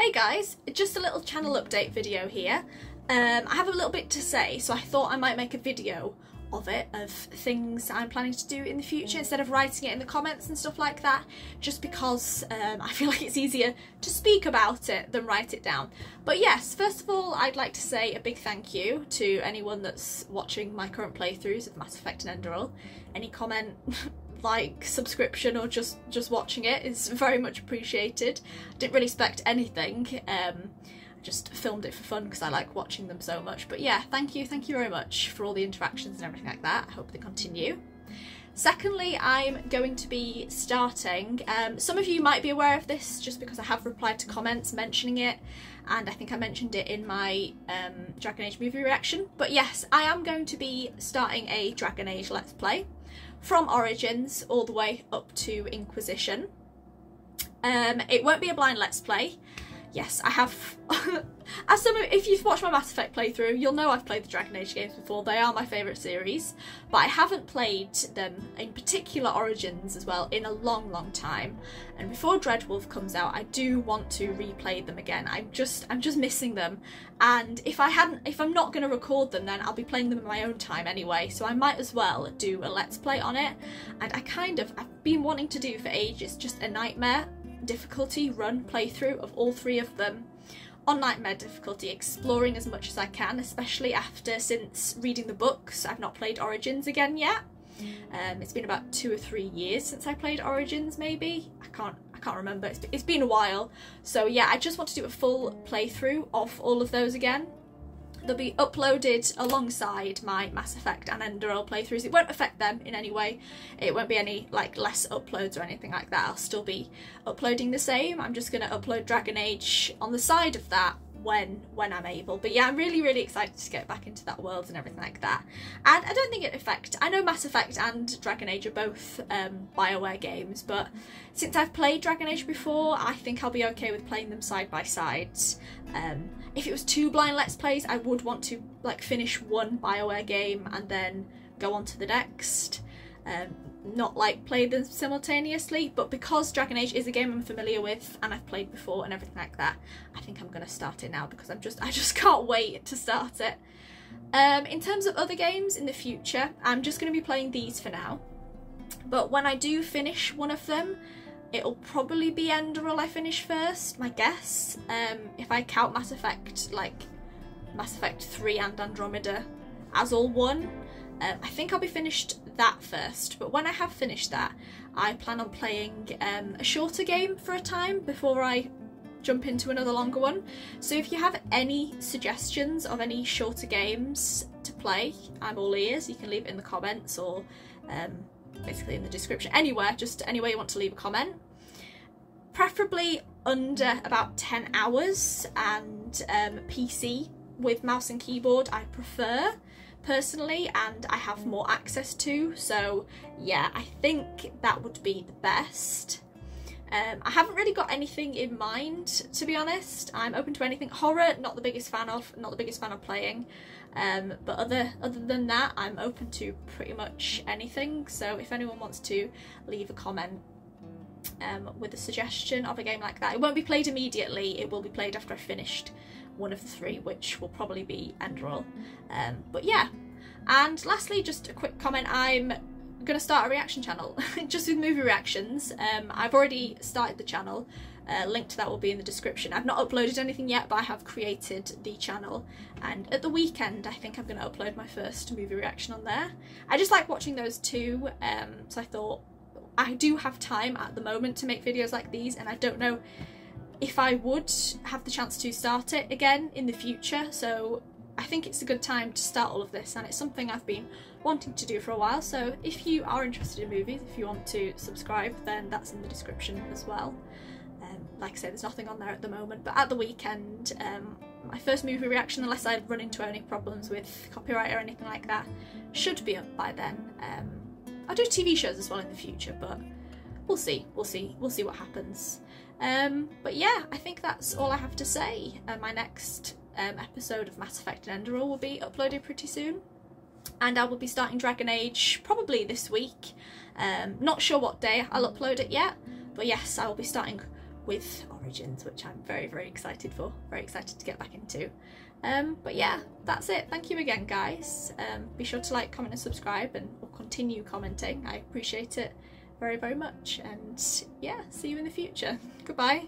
Hey guys, just a little channel update video here. Um, I have a little bit to say, so I thought I might make a video of it, of things I'm planning to do in the future instead of writing it in the comments and stuff like that, just because um, I feel like it's easier to speak about it than write it down. But yes, first of all, I'd like to say a big thank you to anyone that's watching my current playthroughs of Mass Effect and Enderal. Any comment like subscription or just just watching it is very much appreciated. Didn't really expect anything. Um, I just filmed it for fun because I like watching them so much. But yeah, thank you, thank you very much for all the interactions and everything like that. I hope they continue. Secondly, I'm going to be starting, um, some of you might be aware of this just because I have replied to comments mentioning it and I think I mentioned it in my um, Dragon Age movie reaction, but yes, I am going to be starting a Dragon Age Let's Play from Origins all the way up to Inquisition. Um, it won't be a blind Let's Play. Yes, I have As some, if you've watched my Mass Effect playthrough, you'll know I've played the Dragon Age games before. They are my favourite series, but I haven't played them, in particular Origins as well, in a long, long time. And before Dreadwolf comes out, I do want to replay them again. I'm just, I'm just missing them. And if I hadn't, if I'm not going to record them, then I'll be playing them in my own time anyway. So I might as well do a Let's Play on it. And I kind of, I've been wanting to do for ages, just a nightmare difficulty run playthrough of all three of them on Nightmare difficulty, exploring as much as I can, especially after since reading the books. I've not played Origins again yet. Um, it's been about two or three years since I played Origins, maybe. I can't I can't remember. It's, it's been a while. So yeah, I just want to do a full playthrough of all of those again they'll be uploaded alongside my Mass Effect and Enderal playthroughs. It won't affect them in any way. It won't be any like less uploads or anything like that. I'll still be uploading the same. I'm just going to upload Dragon Age on the side of that when when I'm able. But yeah, I'm really, really excited to get back into that world and everything like that. And I don't think it affect. I know Mass Effect and Dragon Age are both um, Bioware games, but since I've played Dragon Age before, I think I'll be okay with playing them side by side. Um, if it was two blind Let's Plays, I would want to like finish one Bioware game and then go on to the next. Um, not like play them simultaneously, but because Dragon Age is a game I'm familiar with and I've played before and everything like that, I think I'm gonna start it now because I'm just I just can't wait to start it. Um, in terms of other games in the future, I'm just gonna be playing these for now. But when I do finish one of them, it'll probably be Enderal I finish first, my guess. Um, if I count Mass Effect, like Mass Effect 3 and Andromeda as all one, um, I think I'll be finished that first, but when I have finished that, I plan on playing um, a shorter game for a time before I jump into another longer one. So if you have any suggestions of any shorter games to play, I'm all ears. You can leave it in the comments or um, basically in the description, anywhere, just anywhere you want to leave a comment. Preferably under about 10 hours and um, PC with mouse and keyboard I prefer personally and I have more access to so yeah I think that would be the best. Um, I haven't really got anything in mind to be honest. I'm open to anything. Horror, not the biggest fan of, not the biggest fan of playing. Um, but other other than that, I'm open to pretty much anything. So if anyone wants to leave a comment um, with a suggestion of a game like that, it won't be played immediately. It will be played after I've finished one of the three, which will probably be Enderal. Um, but yeah. And lastly, just a quick comment. I'm going to start a reaction channel, just with movie reactions. Um, I've already started the channel. Uh, link to that will be in the description. I've not uploaded anything yet, but I have created the channel. And at the weekend, I think I'm going to upload my first movie reaction on there. I just like watching those too, um, so I thought I do have time at the moment to make videos like these, and I don't know if I would have the chance to start it again in the future, so I think it's a good time to start all of this and it's something I've been wanting to do for a while so if you are interested in movies, if you want to subscribe then that's in the description as well. Um, like I say there's nothing on there at the moment but at the weekend um, my first movie reaction unless I run into any problems with copyright or anything like that should be up by then. Um, I'll do TV shows as well in the future but we'll see, we'll see, we'll see what happens. Um, but yeah, I think that's all I have to say. Uh, my next um, episode of Mass Effect and Enderal will be uploaded pretty soon. And I will be starting Dragon Age probably this week. Um, not sure what day I'll upload it yet, but yes, I will be starting with Origins, which I'm very, very excited for. Very excited to get back into. Um, but yeah, that's it. Thank you again, guys. Um, be sure to like, comment and subscribe and we'll continue commenting. I appreciate it very, very much. And yeah, see you in the future. Goodbye.